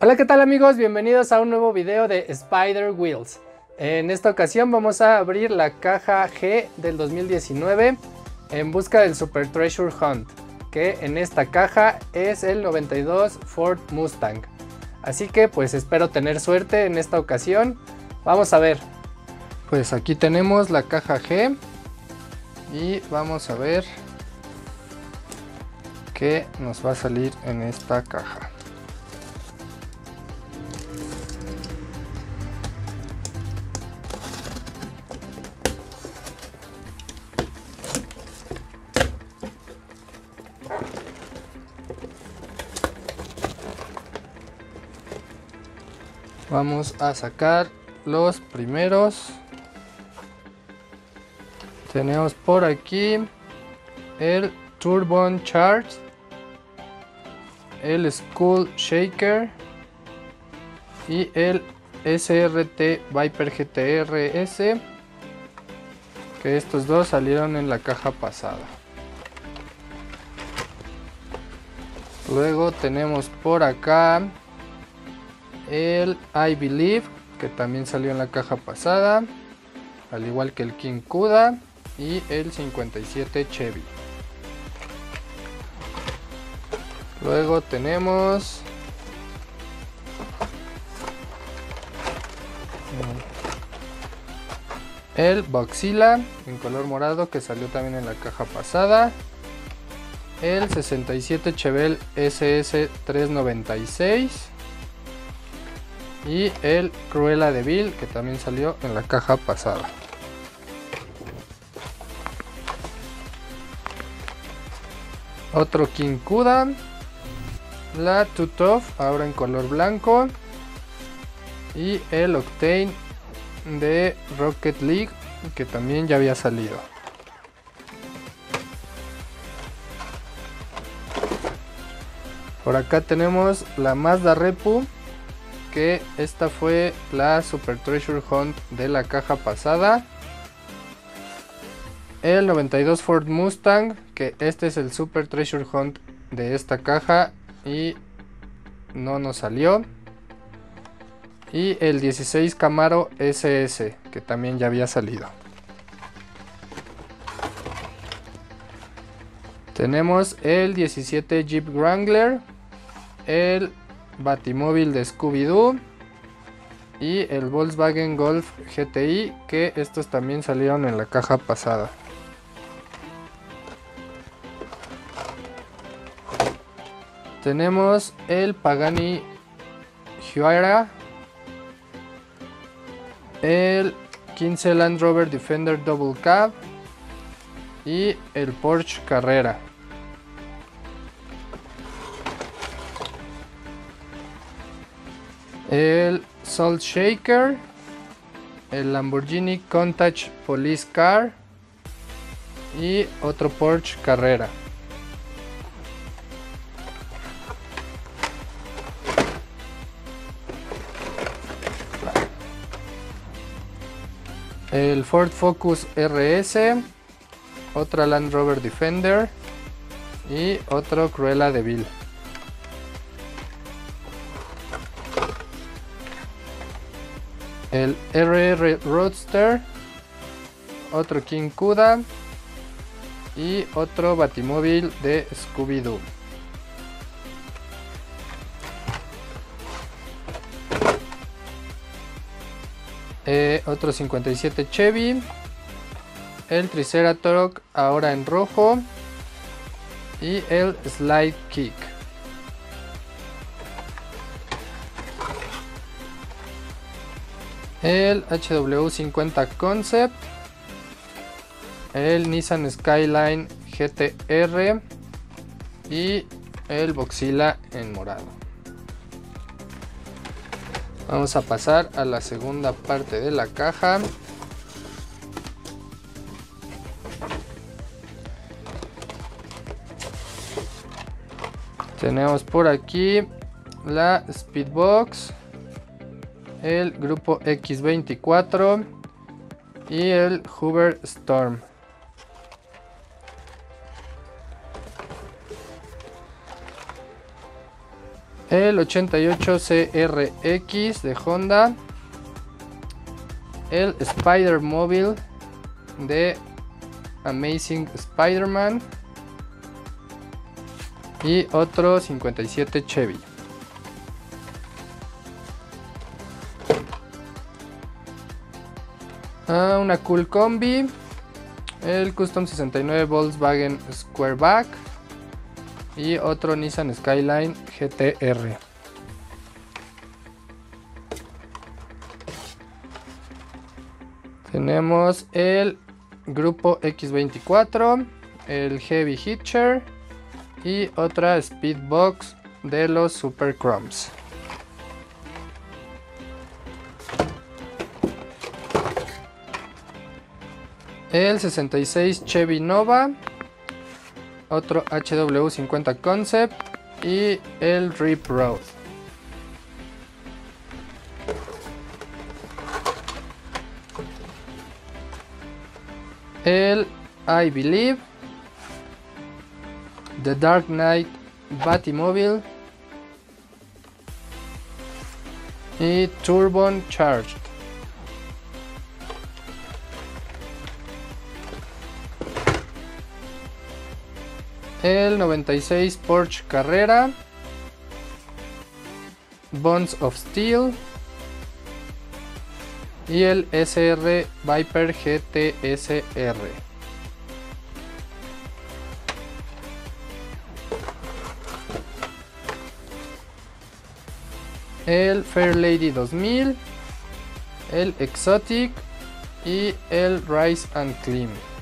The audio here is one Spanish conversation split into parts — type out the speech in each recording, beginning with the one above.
Hola, ¿qué tal amigos? Bienvenidos a un nuevo video de Spider Wheels. En esta ocasión vamos a abrir la caja G del 2019 en busca del Super Treasure Hunt, que en esta caja es el 92 Ford Mustang. Así que pues espero tener suerte en esta ocasión. Vamos a ver. Pues aquí tenemos la caja G y vamos a ver qué nos va a salir en esta caja. Vamos a sacar los primeros. Tenemos por aquí el Turbon Charge, el School Shaker y el SRT Viper GTRS. Que estos dos salieron en la caja pasada. Luego tenemos por acá el I Believe, que también salió en la caja pasada, al igual que el King Kuda y el 57 Chevy. Luego tenemos el Boxila en color morado que salió también en la caja pasada. El 67 Chevelle SS 396 y el Cruella de Vil que también salió en la caja pasada. Otro King Kuda, la Tutov ahora en color blanco y el Octane de Rocket League que también ya había salido. Por acá tenemos la Mazda Repu que esta fue la Super Treasure Hunt de la caja pasada. El 92 Ford Mustang, que este es el Super Treasure Hunt de esta caja y no nos salió. Y el 16 Camaro SS, que también ya había salido. Tenemos el 17 Jeep Wrangler, el Batimóvil de Scooby-Doo y el Volkswagen Golf GTI, que estos también salieron en la caja pasada. Tenemos el Pagani Huayra, el 15 Land Rover Defender Double Cab y el Porsche Carrera. El Salt Shaker, el Lamborghini Countach Police Car y otro Porsche Carrera. El Ford Focus RS, otra Land Rover Defender y otro Cruella de Vil. El RR Roadster, otro King Kuda y otro Batimóvil de Scooby-Doo. Eh, otro 57 Chevy, el Triceratops ahora en rojo y el Slide Kick. El HW50 Concept, el Nissan Skyline GTR y el Boxila en morado. Vamos a pasar a la segunda parte de la caja. Tenemos por aquí la Speedbox el grupo X24 y el Hoover Storm. El 88 CRX de Honda. El Spider Mobile de Amazing Spider-Man. Y otro 57 Chevy. Ah, una cool combi. El Custom 69 Volkswagen Squareback. Y otro Nissan Skyline GTR. Tenemos el grupo X24, el Heavy Hitcher y otra Speedbox de los Super Crumbs. El 66 Chevy Nova, otro HW50 Concept y el Rip Road. El I Believe, The Dark Knight Batimobile y Turbon Charged. El 96 Porsche Carrera, Bonds of Steel y el SR Viper GTSR. El Fair Lady 2000, el Exotic y el Rise and Clean.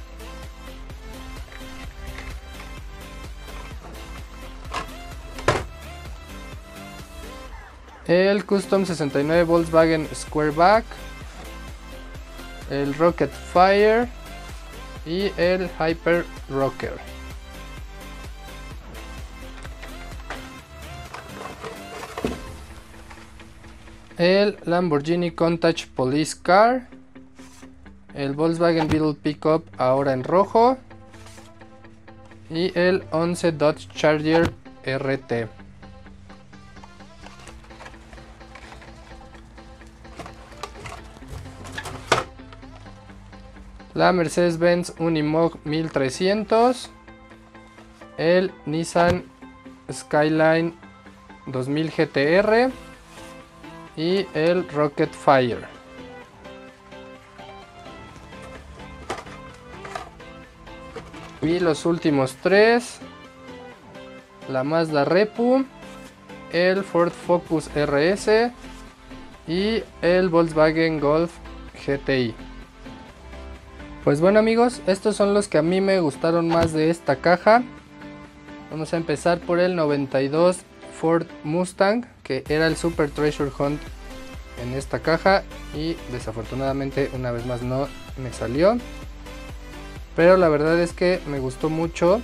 El Custom 69 Volkswagen Squareback, el Rocket Fire y el Hyper Rocker. El Lamborghini Countach Police Car, el Volkswagen Beetle Pickup ahora en rojo y el 11 Dodge Charger RT. La Mercedes-Benz Unimog 1300, el Nissan Skyline 2000 GTR y el Rocket Fire. Y los últimos tres, la Mazda Repu, el Ford Focus RS y el Volkswagen Golf GTI. Pues bueno amigos, estos son los que a mí me gustaron más de esta caja. Vamos a empezar por el 92 Ford Mustang, que era el Super Treasure Hunt en esta caja y desafortunadamente una vez más no me salió. Pero la verdad es que me gustó mucho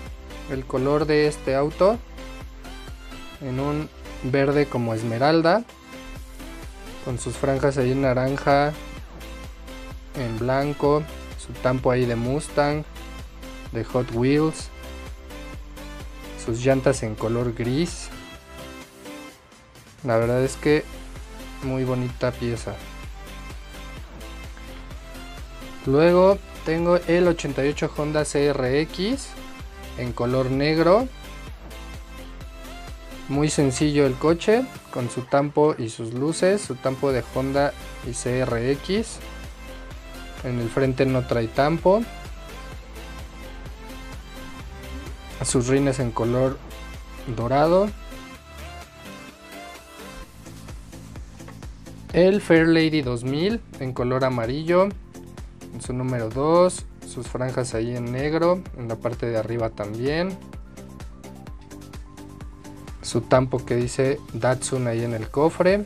el color de este auto en un verde como esmeralda con sus franjas ahí en naranja en blanco su tampo ahí de Mustang, de Hot Wheels, sus llantas en color gris. La verdad es que muy bonita pieza. Luego tengo el 88 Honda CRX en color negro. Muy sencillo el coche con su tampo y sus luces, su tampo de Honda y CRX. En el frente no trae tampo. Sus rines en color dorado. El Fair Lady 2000 en color amarillo. En su número 2. Sus franjas ahí en negro. En la parte de arriba también. Su tampo que dice Datsun ahí en el cofre.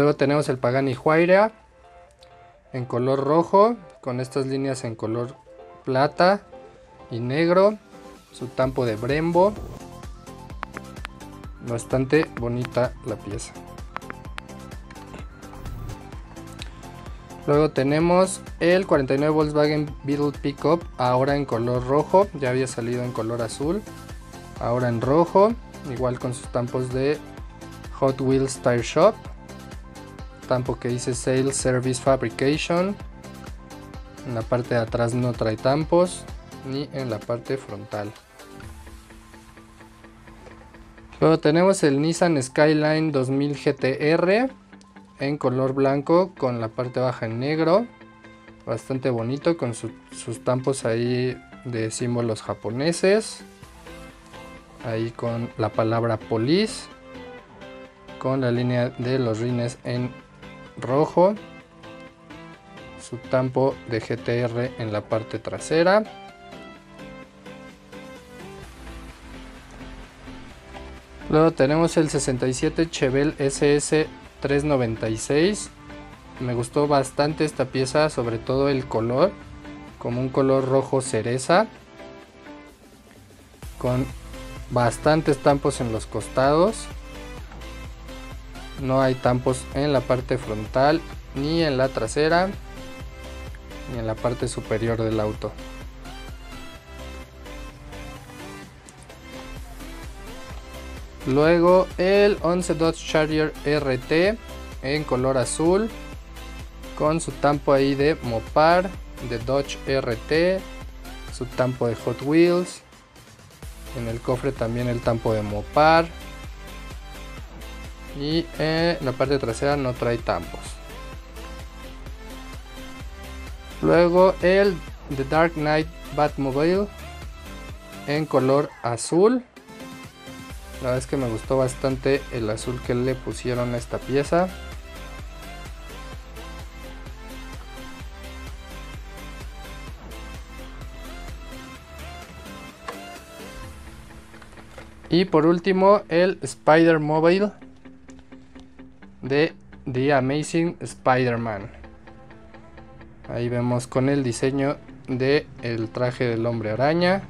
Luego tenemos el Pagani Huayra en color rojo con estas líneas en color plata y negro. Su tampo de Brembo. Bastante bonita la pieza. Luego tenemos el 49 Volkswagen Beetle Pickup, ahora en color rojo, ya había salido en color azul, ahora en rojo, igual con sus tampos de Hot Wheels Tire Shop, tampo que dice Sales Service Fabrication, en la parte de atrás no trae tampos, ni en la parte frontal. Luego tenemos el Nissan Skyline 2000 GTR en color blanco con la parte baja en negro. Bastante bonito con sus tampos ahí de símbolos japoneses. Ahí con la palabra police. Con la línea de los rines en rojo. Su tampo de GTR en la parte trasera. Luego tenemos el 67 Chevelle SS 396. Me gustó bastante esta pieza, sobre todo el color, como un color rojo cereza. Con bastantes tampos en los costados. No hay tampos en la parte frontal, ni en la trasera, ni en la parte superior del auto. Luego el 11 Dodge Charger RT en color azul con su tampo ahí de Mopar de Dodge RT, su tampo de Hot Wheels, en el cofre también el tampo de Mopar y en la parte trasera no trae tampos. Luego el The Dark Knight Batmobile en color azul la verdad es que me gustó bastante el azul que le pusieron a esta pieza. Y por último el Spider Mobile de The Amazing Spider-Man. Ahí vemos con el diseño de el traje del hombre araña.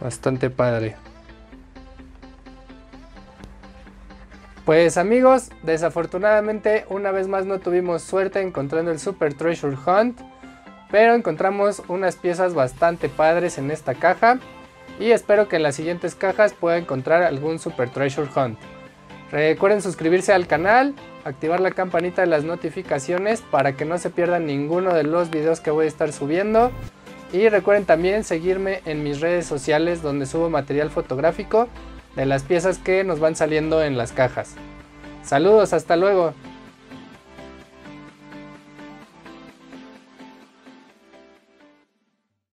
Bastante padre. Pues amigos, desafortunadamente una vez más no tuvimos suerte encontrando el Super Treasure Hunt, pero encontramos unas piezas bastante padres en esta caja y espero que en las siguientes cajas pueda encontrar algún Super Treasure Hunt. Recuerden suscribirse al canal, activar la campanita de las notificaciones para que no se pierdan ninguno de los videos que voy a estar subiendo. Y recuerden también seguirme en mis redes sociales donde subo material fotográfico de las piezas que nos van saliendo en las cajas. Saludos, hasta luego.